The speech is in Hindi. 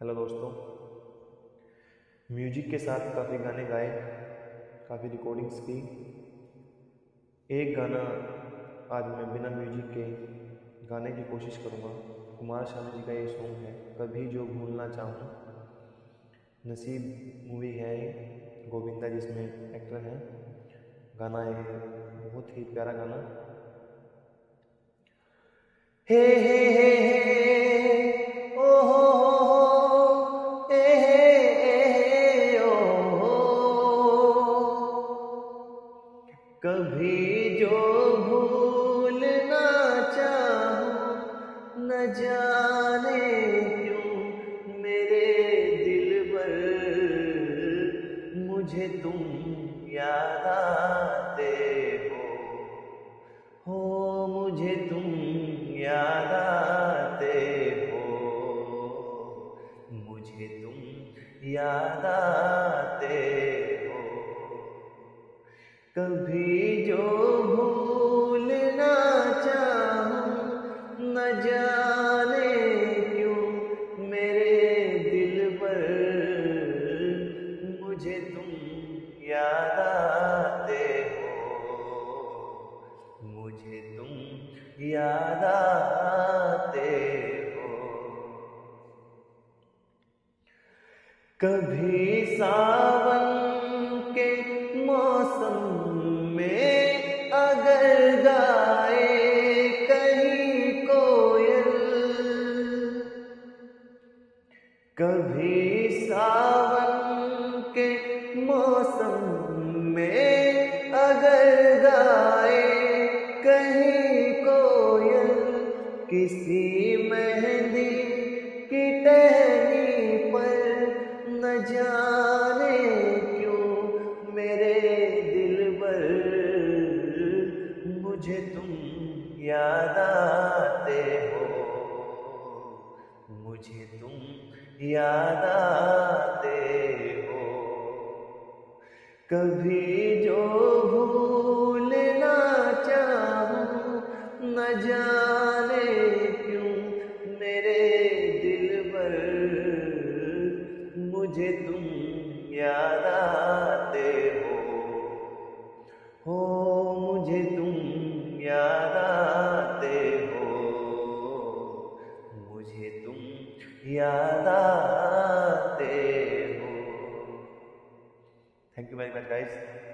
हेलो दोस्तों। म्यूज़िक के साथ काफ़ी गाने गाए, काफ़ी रिकॉर्डिंग्स की। एक गाना आज मैं बिना म्यूज़िक के गाने की कोशिश करूँगा। कुमार शानू जी का ये सॉन्ग है, कभी जो भूलना चाहूँ। नसीब मूवी है गोविंदा जिसमें एक्टर हैं। गाना ये बहुत ही प्यारा गाना। हे हे हे हे कभी जो भूलना चाहूँ, न जाने क्यों मेरे दिल पर मुझे तुम याद आते हो। हो मुझे तुम याद आते हो। मुझे तुम याद आते कभी जो भूलना चाहूँ, न जाने क्यों मेरे दिल पर मुझे तुम याद आते हो। मुझे तुम याद आते हो। कभी सावन गाए कहीं कोयल किसी मेहंदी की टहनी पर न जाने क्यों मेरे दिल पर मुझे तुम याद आते हो। मुझे तुम याद आते हो। कभी जो भूलना चाहूँ, न जाने क्यों मेरे दिल पर मुझे तुम याद आते हो। हो, मुझे तुम याद आते हो। मुझे तुम याद आते Thank you very much guys.